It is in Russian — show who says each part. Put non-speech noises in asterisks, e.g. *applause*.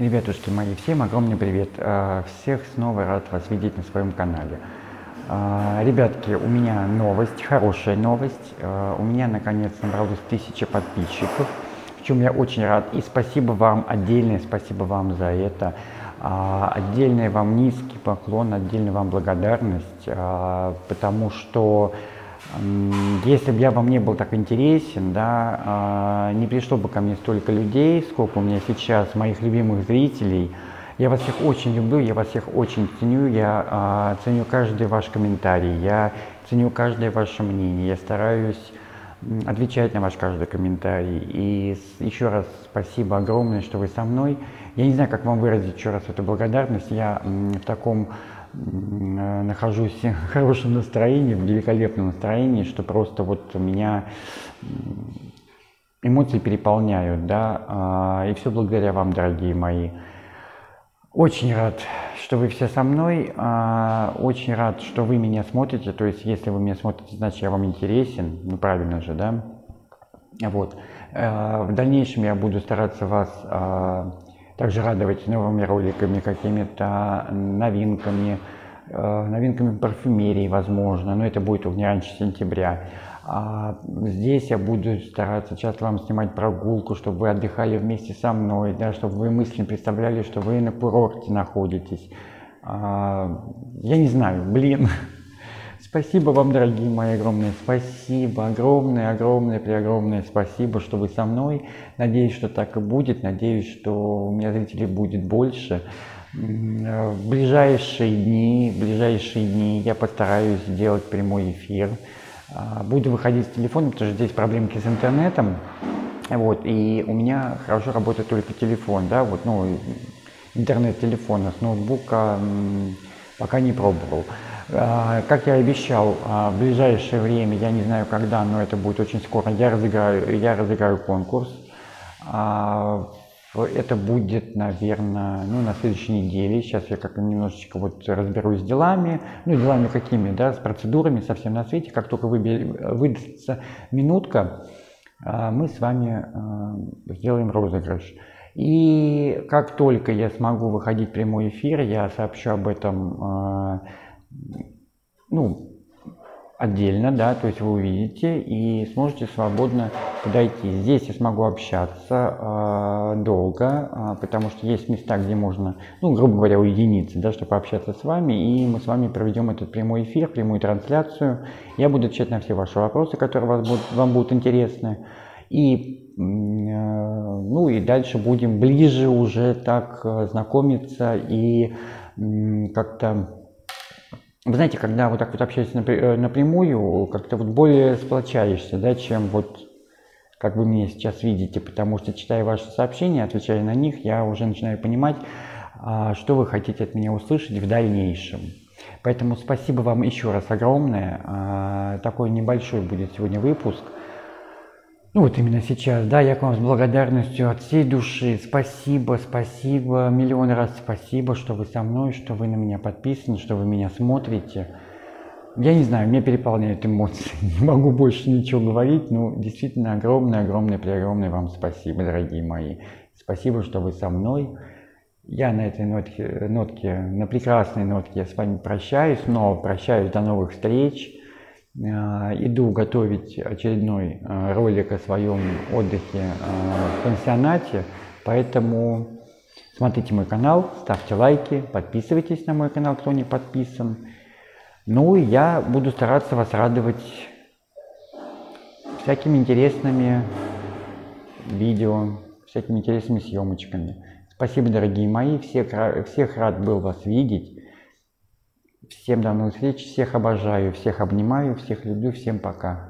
Speaker 1: Ребятушки мои, всем огромный привет. А, всех снова рад вас видеть на своем канале. А, ребятки, у меня новость, хорошая новость. А, у меня наконец набралось тысяча подписчиков, в чем я очень рад. И спасибо вам, отдельное спасибо вам за это. Отдельный вам низкий поклон, отдельная вам благодарность, потому что если бы я вам не был так интересен, да, а, не пришло бы ко мне столько людей, сколько у меня сейчас моих любимых зрителей. Я вас всех очень люблю, я вас всех очень ценю, я а, ценю каждый ваш комментарий, я ценю каждое ваше мнение, я стараюсь отвечать на ваш каждый комментарий. И еще раз спасибо огромное, что вы со мной. Я не знаю, как вам выразить еще раз эту благодарность. Я в таком нахожусь *laughs* в хорошем настроении, в великолепном настроении, что просто вот меня эмоции переполняют, да, а, и все благодаря вам, дорогие мои. Очень рад, что вы все со мной, а, очень рад, что вы меня смотрите, то есть если вы меня смотрите, значит я вам интересен, ну правильно же, да, вот. Э, в дальнейшем я буду стараться вас а, также радовать новыми роликами, какими-то новинками, э, новинками парфюмерии, возможно, но это будет не раньше сентября. А здесь я буду стараться часто вам снимать прогулку, чтобы вы отдыхали вместе со мной, да, чтобы вы мысленно представляли, что вы на курорте находитесь. А, я не знаю, блин, Спасибо вам, дорогие мои, огромное спасибо, огромное, огромное, преогромное спасибо, что вы со мной. Надеюсь, что так и будет, надеюсь, что у меня зрителей будет больше. В ближайшие дни, в ближайшие дни я постараюсь сделать прямой эфир. А, буду выходить с телефона, потому что здесь проблемки с интернетом. Вот, и у меня хорошо работает только телефон, да, вот, ну, интернет-телефона с ноутбука пока не пробовал. А, как я обещал, а, в ближайшее время, я не знаю когда, но это будет очень скоро, я разыграю, я разыграю конкурс. А, это будет, наверное, ну, на следующей неделе. Сейчас я как немножечко вот разберусь с делами. Ну, делами какими, да, с процедурами совсем на свете. Как только выдастся минутка, мы с вами сделаем розыгрыш. И как только я смогу выходить в прямой эфир, я сообщу об этом ну, отдельно, да, то есть вы увидите и сможете свободно подойти. Здесь я смогу общаться э, долго, э, потому что есть места, где можно, ну, грубо говоря, уединиться, да, чтобы общаться с вами, и мы с вами проведем этот прямой эфир, прямую трансляцию. Я буду отвечать на все ваши вопросы, которые вас будут, вам будут интересны. И, э, ну, и дальше будем ближе уже так э, знакомиться и э, как-то вы знаете, когда вот так вот общаешься э, напрямую, как-то вот более сплочаешься, да, чем вот как вы меня сейчас видите, потому что читая ваши сообщения, отвечая на них, я уже начинаю понимать, а, что вы хотите от меня услышать в дальнейшем. Поэтому спасибо вам еще раз огромное. А, такой небольшой будет сегодня выпуск – ну вот именно сейчас, да, я к вам с благодарностью от всей души. Спасибо, спасибо, миллион раз спасибо, что вы со мной, что вы на меня подписаны, что вы меня смотрите. Я не знаю, меня переполняют эмоции, *laughs* не могу больше ничего говорить, но действительно огромное, огромное, преогромное вам спасибо, дорогие мои. Спасибо, что вы со мной. Я на этой нотке, нотке, на прекрасной нотке я с вами прощаюсь, но прощаюсь до новых встреч. Э, иду готовить очередной э, ролик о своем отдыхе э, в пансионате, поэтому смотрите мой канал, ставьте лайки, подписывайтесь на мой канал, кто не подписан. Ну и я буду стараться вас радовать всякими интересными видео, всякими интересными съемочками. Спасибо, дорогие мои, всех, всех рад был вас видеть. Всем до новых встреч, всех обожаю, всех обнимаю, всех люблю, всем пока.